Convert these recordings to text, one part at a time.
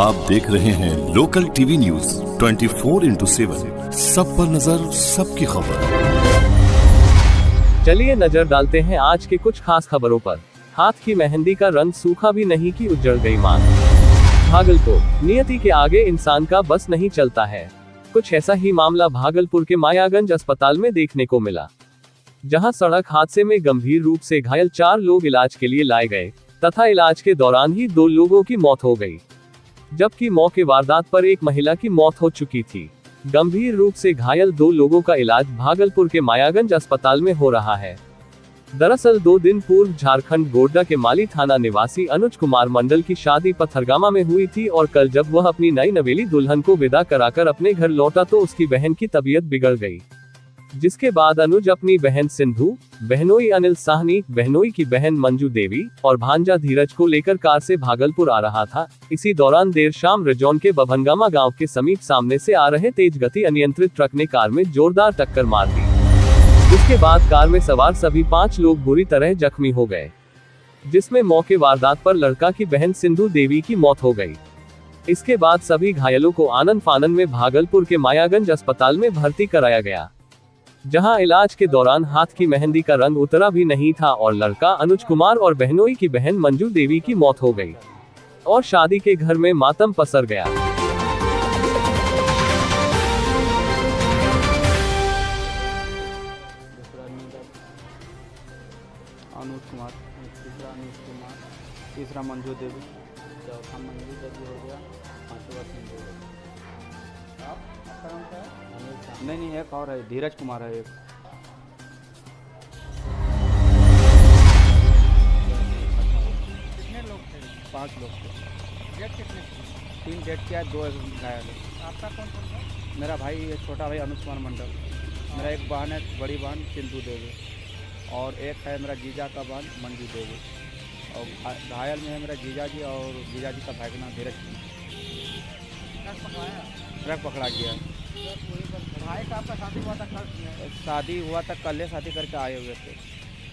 आप देख रहे हैं local TV news 24 four into seven. सब पर नज़र, सबकी खबर। चलिए नज़र डालते हैं आज के कुछ खास खबरों पर। हाथ की मेहंदी का रंग सूखा भी नहीं कि उजड़ गई मान। भागलपुर, नियति के आगे इंसान का बस नहीं चलता है। कुछ ऐसा ही मामला भागलपुर के मायागंज अस्पताल में देखने को मिला। जहाँ सड़क हादसे में गंभीर रूप से घायल चार लोग इलाज के लिए लाए गए, तथा इलाज के दौरान ही दो लोगों की मौत हो गई। जबकि मौके वारदात पर एक महिला की मौत हो चुकी थी। गंभीर रूप से घायल दो लोगों का इलाज भागलपुर के मायागंज अस्पताल में हो रहा है। दरअसल दो दिन पूर्व झारखंड गोड्डा के माली थाना निवासी अनुज कुमार मंडल की शादी पथरगामा में हुई थी और कल जब वह अपनी नई नवेली दुल्हन को विदा कराकर अपने घर लौटा तो उसकी बहन की तबीयत बिगड़ गई। जिसके बाद अनुज अपनी बहन सिंधु, बहनोई अनिल साहनी, बहनोई की बहन मंजू देवी और भांजा धीरज को लेकर कार से भागलपुर आ रहा था। इसी दौरान देर शाम रजौन के बभनगामा गाँव के समीप सामने से आ रहे तेज गति अनियंत्रित ट्रक ने कार में जोरदार टक्कर मार दी। इसके बाद कार में सवार सभी पाँच लोग बुरी तरह जख्मी हो गए, जिसमें मौके वारदात पर लड़का की बहन सिंधु देवी की मौत हो गई। इसके बाद सभी घायलों को आनंद फानन में भागलपुर के मायागंज अस्पताल में भर्ती कराया गया। जहाँ इलाज के दौरान हाथ की मेहंदी का रंग उतरा भी नहीं था और लड़का अनुज कुमार और बहनोई की बहन मंजू देवी की मौत हो गई और शादी के घर में मातम पसर गया। अनुज कुमार, तीसरा अनुज कुमार, तीसरा मंजू देवी, चौथा मंजू देवी हो गया, पांचवा आपका नाम क्या है नहीं नहीं एक और है धीरज कुमार है एक। कितने लोग थे? पाँच लोग थे। डेट कितने तीन डेट किया दो घायल है। आपका कौन कौन था? मेरा भाई है छोटा भाई अनुज कुमार मंडल। मेरा एक बहन है बड़ी बहन सिंधु देवी। और एक है मेरा जीजा का बहन मंजू देवी। और घायल में है मेरा जीजा जी और जीजा जी का भाई का नाम धीरज। कुमार ट्रक पकड़ा गया। भाई का शादी हुआ था कल? शादी हुआ था कल शादी करके आए हुए थे।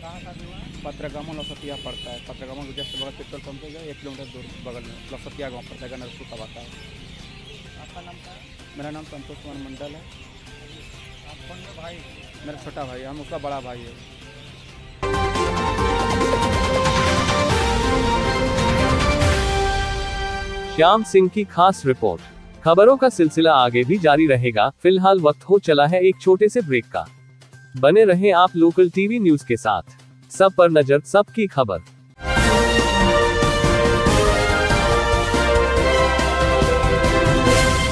कहाँ शादी हुआ? है? पत्रगामा लसतिया पड़ता है। पत्रगामा के जस्ट बगल पेट्रोल पंप से एक किलोमीटर दूर बगल में। लसतिया गाँव पड़ता है नरसू का आता है। आपका नाम क्या मेरा नाम संतोष कुमार मंडल है। है भाई? मेरा छोटा भाई हम उसका बड़ा भाई है। श्याम सिंह की खास रिपोर्ट। खबरों का सिलसिला आगे भी जारी रहेगा। फ़िलहाल वक्त हो चला है एक छोटे से ब्रेक का। बने रहें आप लोकल टीवी न्यूज़ के साथ। सब पर नज़र, सबकी खबर।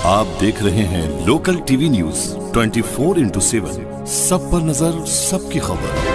आप देख रहे हैं local TV news 24 four into seven. सब पर नज़र, सबकी खबर।